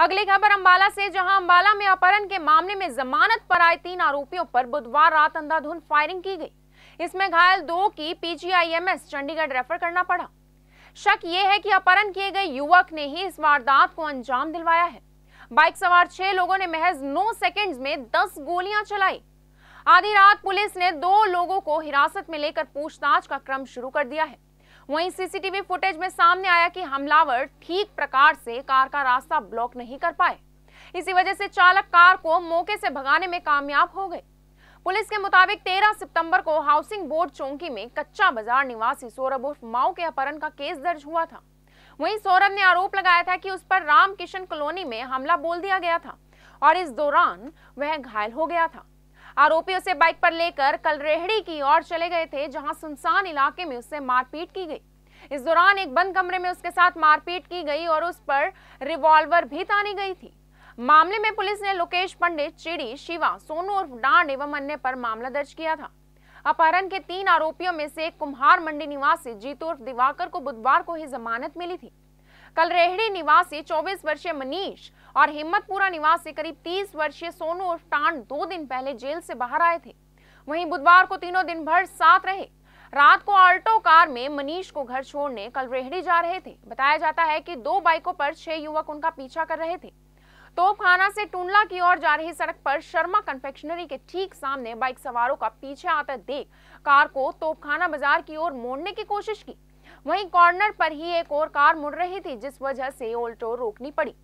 अगली खबर अंबाला से, जहाँ अंबाला में अपहरण के मामले में जमानत पर आए तीन आरोपियों पर बुधवार रात अंधाधुंध फायरिंग की गई। इसमें घायल दो की पीजीआईएमएस चंडीगढ़ रेफर करना पड़ा। शक ये है कि अपहरण किए गए युवक ने ही इस वारदात को अंजाम दिलवाया है। बाइक सवार छह लोगों ने महज नौ सेकेंड में दस गोलियाँ चलाई। आधी रात पुलिस ने दो लोगों को हिरासत में लेकर पूछताछ का क्रम शुरू कर दिया है। वहीं सीसीटीवी फुटेज में सामने आया कि हमलावर ठीक प्रकार से कार का रास्ता ब्लॉक नहीं कर पाए। इसी वजह से चालक कार को मौके से भगाने में कामयाब हो गए। पुलिस के मुताबिक 13 सितंबर को हाउसिंग बोर्ड चौकी में कच्चा बाज़ार निवासी सौरभ उर्फ़ माओ के अपहरण का केस दर्ज हुआ था। वहीं सौरभ ने आरोप लगाया था कि उस पर राम किशन कॉलोनी में हमला बोल दिया गया था और इस दौरान वह घायल हो गया था। आरोपी उसे बाइक पर लेकर कल रेहड़ी की ओर चले गए थे, जहाँ सुनसान इलाके में उससे मारपीट की गई। इस दौरान एक बंद कमरे में उसके साथ मारपीट की गई और उस पर रिवॉल्वर भी तानी गई थी। मामले में पुलिस ने लोकेश पंडित, चिड़ी, शिवा, सोनू उर्फ़ डांड एवं अन्य पर मामला दर्ज किया था। अपहरण के तीन आरोपियों में से कुम्हार मंडी निवासी जीतू उर्फ़ दिवाकर को बुधवार को ही जमानत मिली थी। कल रेहड़ी निवासी 24 वर्षीय मनीष और हिम्मतपुरा निवासी करीब 30 वर्षीय सोनू उर्फ़ दो दिन पहले जेल से बाहर आए थे। वहीं बुधवार को तीनों दिन भर साथ रहे। रात को ऑल्टो कार में मनीष को घर छोड़ने कल रेहड़ी जा रहे थे। बताया जाता है कि दो बाइकों पर छह युवक उनका पीछा कर रहे थे। तोपखाना से टुंडला की ओर जा रही सड़क पर शर्मा कन्फेक्शनरी के ठीक सामने बाइक सवारों का पीछे आता देख कार को तोपखाना बाज़ार की ओर मोड़ने की कोशिश की। वहीं कॉर्नर पर ही एक और कार मुड़ रही थी, जिस वजह से ऑल्टो रोकनी पड़ी।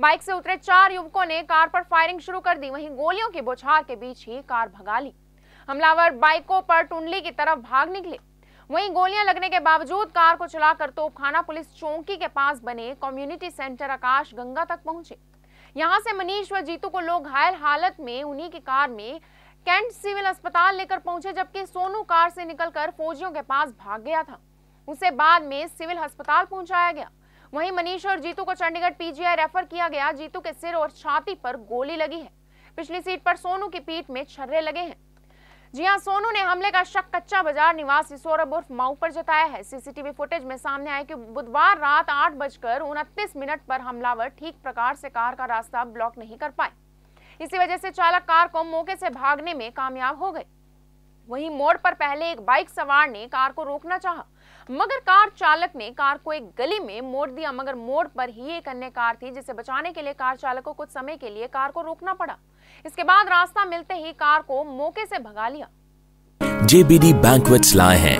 बाइक से उतरे चार युवकों ने कार पर फायरिंग शुरू कर दी, वहीं गोलियों की बौछार के बीच ही कार भगा ली। हमलावर बाइकों पर टुंडली की तरफ़ भाग निकले। वहीं गोलियाँ लगने के बावजूद कार को चलाकर तोपखाना पुलिस चौकी के पास बने कम्युनिटी सेंटर आकाश गंगा तक पहुँचे। यहाँ से मनीष व जीतू को लोग घायल हालत में उन्हीं की कार में कैंट सिविल अस्पताल लेकर पहुँचे, जबकि सोनू कार से निकलकर फौजियों के पास भाग गया था। उसे बाद में सिविल अस्पताल पहुँचाया गया। वहीं मनीष और जीतू को चंडीगढ़ पीजीआई रेफर किया गया। जीतू के सिर और छाती पर गोली लगी है। पिछली सीट पर सोनू की पीठ में छर्रे लगे हैं। जी हाँ, सोनू ने हमले का शक कच्चा बाज़ार निवासी सौरभ उर्फ़ माऊ पर जताया है। सीसीटीवी फुटेज में सामने आया कि बुधवार रात आठ बजकर उनतीस मिनट पर हमलावर ठीक प्रकार से कार का रास्ता ब्लॉक नहीं कर पाए। इसी वजह से चालक कार को मौके से भागने में कामयाब हो गए। वहीं मोड़ पर पहले एक बाइक सवार ने कार को रोकना चाहा, मगर कार चालक ने कार को एक गली में मोड़ दिया, मगर मोड़ पर ही एक अन्य कार थी, जिसे बचाने के लिए कार चालक को कुछ समय के लिए कार को रोकना पड़ा। इसके बाद रास्ता मिलते ही कार को मौके से भगा लिया। जेबीडी बैंकवेट्स लाए हैं।